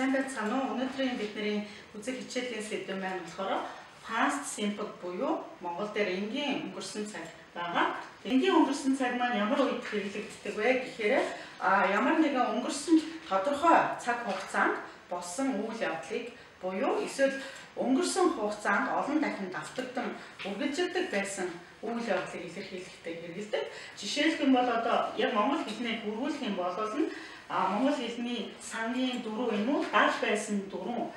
Сайн байцгаана уу? Өнөөдрийн бидний үзэх хичээлийн сэдэв маань болохоор past simple буюу монгол дээр энгийн өнгөрсөн цаг байгаа. Энгийн өнгөрсөн цаг маань ямар үед хэрэглэгддэг вэ гэхээр а ямар нэгэн өнгөрсөн тодорхой цаг хугацаанд болсон үйл явдлыг буюу эсвэл өнгөрсөн хугацаанд олон дахин давтагдан үргэлжилдэг байсан үйл явдлыг илэрхийлэхдээ хэрэгэлдэг. Жишээлх юм бол одоо яг монгол хэлний бүрүүлэх юм бол монгол хэлний сангийн дөрөв юм уу? Даг байсан дөрөв.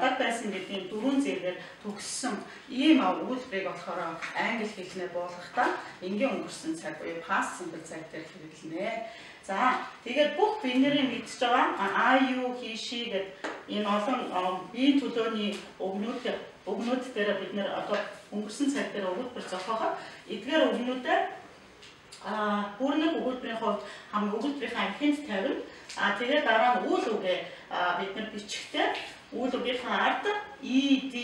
Даг байсан гэдгийг дөрвөн зэргээр төгссөн. Ийм үйлдвэрийг болохоор англи хэлнээр болгохдоо энгийн өнгөрсөн цаг буюу past simple цаг дээр хэрэглэнэ. За тэгээд бүх бид нарын мэдж байгаа. I you he she гэдэг энэ олон биеийн төлөөний өгнүүд өгнүүд дээр бид нэр одоо өнгөрсөн цаг дээр өгүүлбэр зохиоход эдгээр өгнүүдээ а бүрнэг өгүүлбэрийн хувьд хамгийн өгүүлбэрийн ихэнх тавина. А тэгээд дараа нь үйл үгээ бид нар бичихтэй үйл үгийнхаа ард ED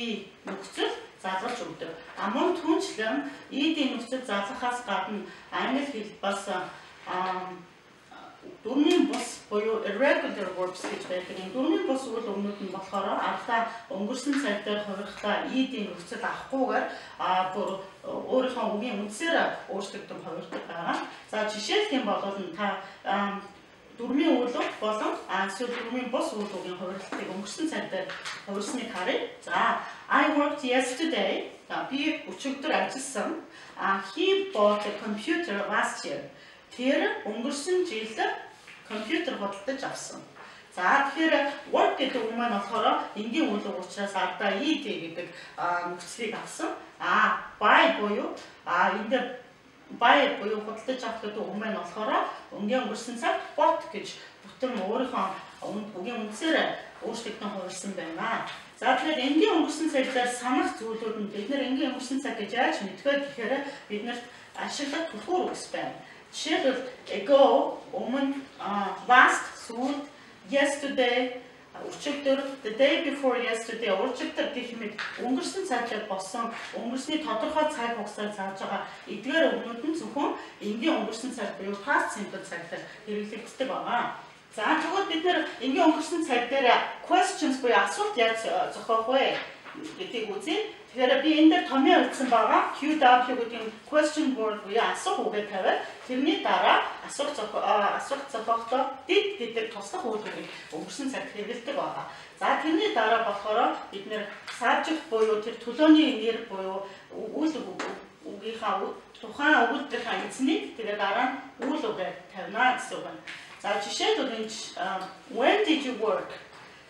нөхцөл залгаж өгдөг. А мөн түнчлэн ED нөхцөл залгахаас гадна англи хэл бас дөрмийн бус буюу irregular verbs гэж байдаг. Энэ дөрмийн бус үйл өмнөд нь болохоор ардаа өнгөрсөн цаг дээр хувирхтаа ийдийн нөхцөл авахгүйгээр а бүр өөрийнхөө үгийн үндсээр өөрчлөгдөн хувирдаг байгаа. За жишээлх юм бол та дөрмийн үйлөг болон эсвэл дөрмийн бус үйлөгийн хувирлтыг өнгөрсөн цаг дээр хувирсныг харъя. За I worked yesterday. Би өчигдөр ажилласан. He bought a computer last year. Тэр өнгөрсөн жил компьютер худалдаж авсан. За тэгэхээр work гэдэг үг маань болохоор энгийн үйл учраас ардаа ED гэдэг нөхцөлийг авсан. А buy буюу а энд дээр buy буюу худалдаж авах гэдэг үг маань болохоор өнгийн өнгөрсөн цаг bought гэж бүтэн өөрийнхөө үгийн үндсээр өөрчлөгдөн хувирсан байна. За тэгэхээр энгийн өнгөрсөн цагаар санах зүйлүүд нь бид нэр энгийн өнгөрсөн цаг гэж яаж мэдэх вэ гэхээр бид нарт ашиглах түлхүүр үгс байна. Жишээлбэл ago өмнө last сүүл yesterday өчигдөр the day before yesterday өчигдөр гэх мэт өнгөрсөн цагаар болсон өнгөрсний тодорхой цаг хугацааг зааж байгаа эдгээр өгнүүд нь зөвхөн энгийн өнгөрсөн цаг буюу past simple цагаар хэрэглэгддэг байгаа. За тэгвэл бид нэр энгийн өнгөрсөн цаг дээр questions буюу асуулт яаж зохиох вэ гэдгийг үзье. Тэгэхээр би энэ дээр томьёо өгсөн байгаа. QW гэдэг question word буюу асуух үгээ тавиад тэрний дараа асуух асуулт зохиохдоо did гэдэг туслах үйлдвэрийг өнгөрсөн цаг хэрэгэлдэг байгаа. За тэрний дараа болохоор бид нэр subject буюу тэр төлөөний нэр буюу үйл үгийнхаа тухайн өгүүлбэрийн эзнийг тэгээ дараа нь үйл үгээ тавина гэсэн үг байна. За жишээлбэл энэ when did you work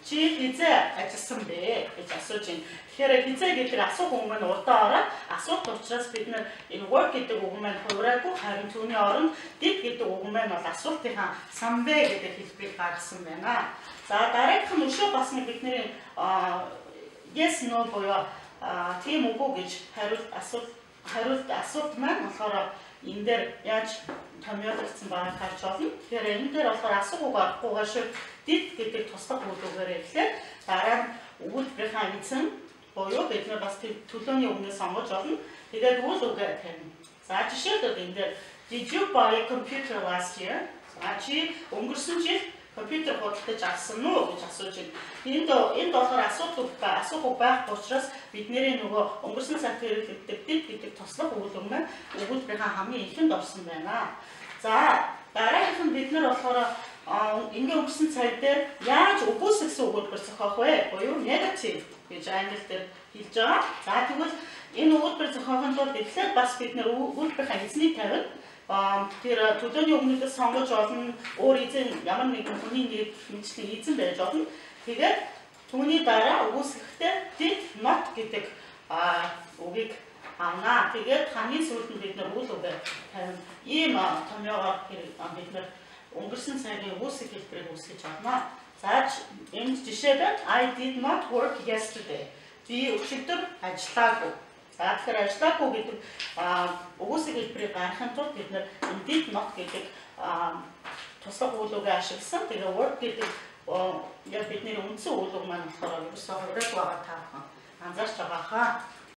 чи хизээ ажилласан бэ гэж асууж байна. Тэгэхээр хизээ гэдэг асуух үг маань урдаа ороод асуулт учраас бид нэр work гэдэг үг маань хувраагүй харин түүний оронд did гэдэг үг маань бол асуултынхаа самбэ гэдэг хэлбэрийг гаргасан байна. За дараагийнх нь өшөө бас бидний yes no буюу тийм үгүй гэж хариулт асуулт хариулт асуулт маань болохоор энэ дээр яаж томьёологдсон байгааг харж болно. Тэгэхээр энэ дээр болохоор асуух үг арахгүйгээр шиг дид гэдэг туслах үйлдвэрээр эхлээд дараа нь өгүүлбэрийнхаа эзэн буюу бид нар бас төлөөний өмнөөс сонгож олно. Тэгээд үйл үгээ тавина. За жишээлбэл энэ дээр Did you buy a computer last year? За чи өнгөрсөн жил компьютер худалдаж авсан уу гэж асууж байна. Энд энд болохоор асуудал асуух байхгүй учраас бидний нөгөө өнгөрсөн сард хэрэглэгддэг дид гэдэг туслах өгүүлбэр маань өгүүлбэрийн хамгийн ихэнд орсон байна. За дараагийнх нь бид нар болохоор ингээ өнгөрсөн цаг дээр яаж өгөөс гэсэн өгүүлбэр зохиох вэ? Буюу negative гэж англи дээр хэлж байгаа. За тэгвэл энэ өгүүлбэр зохиохын тулд эхлээд бас бид нэр өгүүлбэрийн эзнийг тавина тэр төлөөний өмнөдөөс сонгож олно өөр эзэн ямар нэгэн хүний нэр мэдчлэн эзэн байж олно. Тэгээд түүний дараа өгөөсгөхдөө did not гэдэг үгийг авнаа. Тэгээд хамгийн сүүлд нь бид нар үйл үгээ тавина. Ийм томьёогоор бид нар өнгөрсөн цагийн өгөөсг хэлбэрийг үүсгэж авнаа. За энэ жишээд I did not work yesterday. Би өчигдөр ажиллаагүй За тэгэхээр ажиллаагүй гэдэг өгөөсөг хэлбэрийг гаргахын тулд бид нэр indeed not гэдэг туслах үйлүүгээ ашигласан. Тэгээ work гэдэг яг бидний үндсэн үйлүүг маань болохоор ерөөсөө хувирал байгаа таахан анзаарч байгаа хаа.